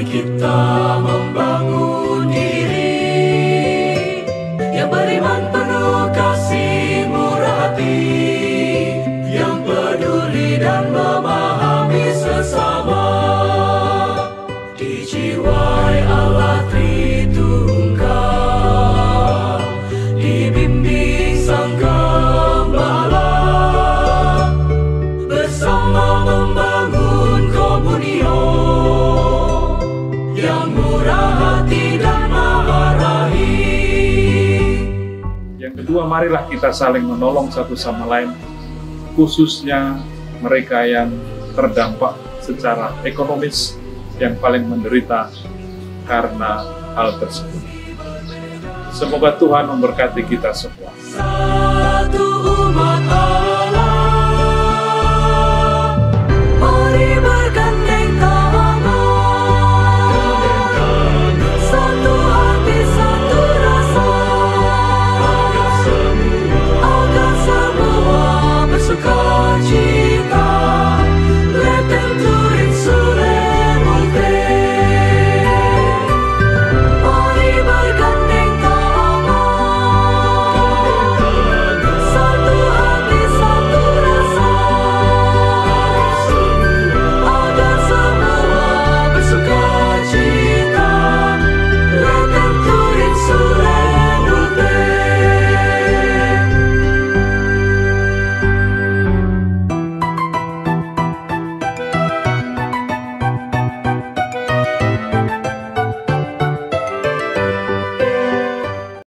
Mari kita membangun diri Yang beriman penuh kasih murah hati Yang peduli dan memahami sesama. Dijiwai Allah Tritunggal Dibimbing Sang Gembala Bersama membangun komunio Yang kedua, marilah kita saling menolong satu sama lain, khususnya mereka yang terdampak secara ekonomis yang paling menderita karena hal tersebut. Semoga Tuhan memberkati kita semua. Satu